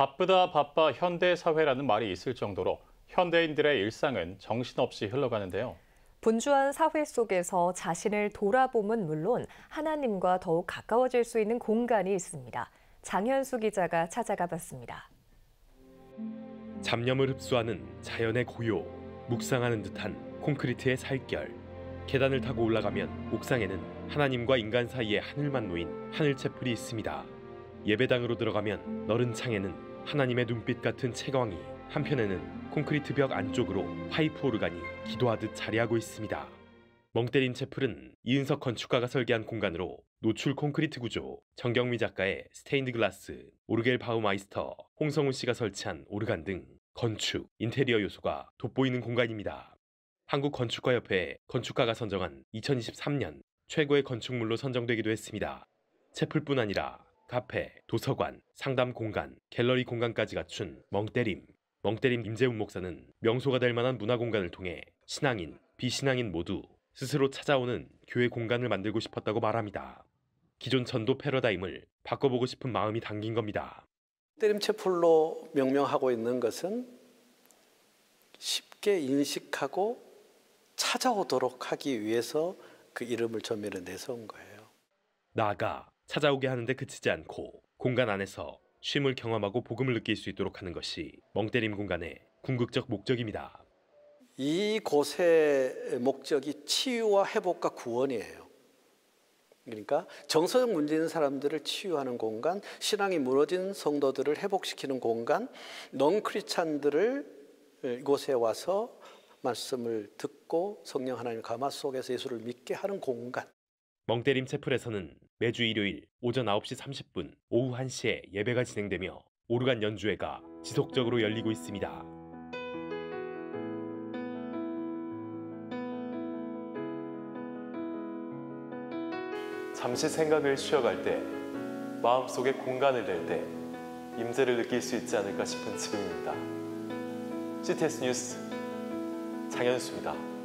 바쁘다 바빠 현대 사회라는 말이 있을 정도로 현대인들의 일상은 정신없이 흘러가는데요. 분주한 사회 속에서 자신을 돌아보면 물론 하나님과 더욱 가까워질 수 있는 공간이 있습니다. 장현수 기자가 찾아가 봤습니다. 잡념을 흡수하는 자연의 고요, 묵상하는 듯한 콘크리트의 살결. 계단을 타고 올라가면 옥상에는 하나님과 인간 사이에 하늘만 놓인 하늘 채플이 있습니다. 예배당으로 들어가면 너른 창에는 하나님의 눈빛 같은 채광이 한편에는 콘크리트 벽 안쪽으로 파이프 오르간이 기도하듯 자리하고 있습니다. 멍때림 채플은 이은석 건축가가 설계한 공간으로 노출 콘크리트 구조, 정경미 작가의 스테인드 글라스, Orgelbaumeister 홍성훈 씨가 설치한 오르간 등 건축, 인테리어 요소가 돋보이는 공간입니다. 한국건축가협회 건축가가 선정한 2023년 최고의 건축물로 선정되기도 했습니다. 채플뿐 아니라 카페, 도서관, 상담 공간, 갤러리 공간까지 갖춘 멍때림. 멍때림 임재훈 목사는 명소가 될 만한 문화 공간을 통해 신앙인, 비신앙인 모두 스스로 찾아오는 교회 공간을 만들고 싶었다고 말합니다. 기존 전도 패러다임을 바꿔보고 싶은 마음이 담긴 겁니다. 때림체풀로 명명하고 있는 것은 쉽게 인식하고 찾아오도록 하기 위해서 그 이름을 전면에 내세운 거예요. 나아가 찾아오게 하는데 그치지 않고 공간 안에서 쉼을 경험하고 복음을 느낄 수 있도록 하는 것이 멍때림 공간의 궁극적 목적입니다. 이 곳의 목적이 치유와 회복과 구원이에요. 그러니까 정서적 문제 있는 사람들을 치유하는 공간, 신앙이 무너진 성도들을 회복시키는 공간, 넌크리찬들을 이곳에 와서 말씀을 듣고 성령 하나님 가마 속에서 예수를 믿게 하는 공간. 멍때림 채플에서는 매주 일요일 오전 9시 30분, 오후 1시에 예배가 진행되며 오르간 연주회가 지속적으로 열리고 있습니다. 잠시 생각을 쉬어갈 때, 마음속에 공간을 낼 때, 임재를 느낄 수 있지 않을까 싶은 지금입니다. CTS 뉴스 장현수입니다.